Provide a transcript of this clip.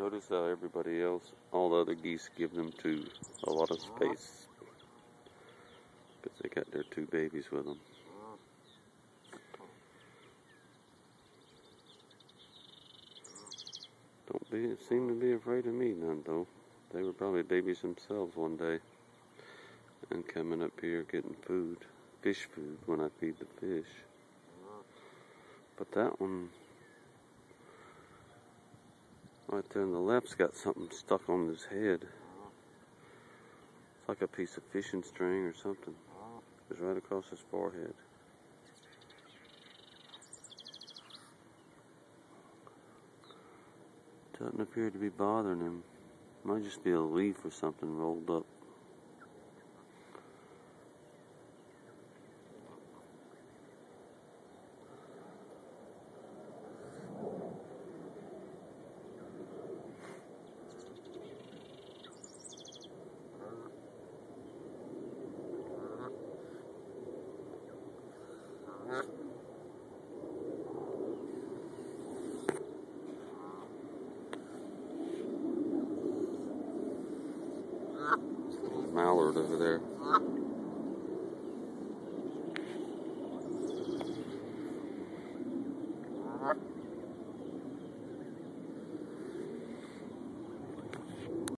Notice how everybody else, all the other geese give them two a lot of space. Because they got their two babies with them. Don't be seem to be afraid of me none though. They were probably babies themselves one day. And coming up here getting food, fish food when I feed the fish. But that one right there on the left's got something stuck on his head. It's like a piece of fishing string or something. It's right across his forehead. Doesn't appear to be bothering him. Might just be a leaf or something rolled up. Mallard over there. Thank